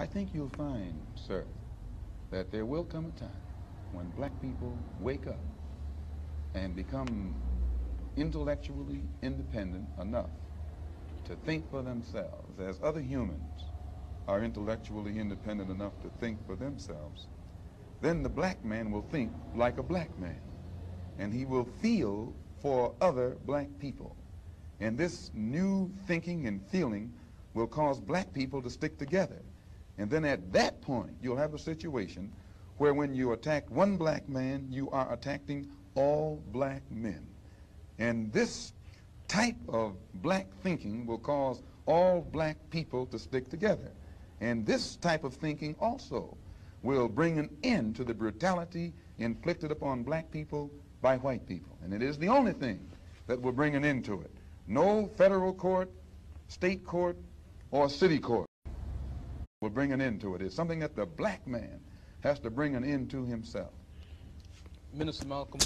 I think you'll find, sir, that there will come a time when black people wake up and become intellectually independent enough to think for themselves as other humans are intellectually independent enough to think for themselves, then the black man will think like a black man and he will feel for other black people. And this new thinking and feeling will cause black people to stick together. And then at that point, you'll have a situation where when you attack one black man, you are attacking all black men. And this type of black thinking will cause all black people to stick together. And this type of thinking also will bring an end to the brutality inflicted upon black people by white people. And it is the only thing that will bring an end to it. No federal court, state court, or city court will bring an end to it. It's something that the black man has to bring an end to himself. Minister Malcolm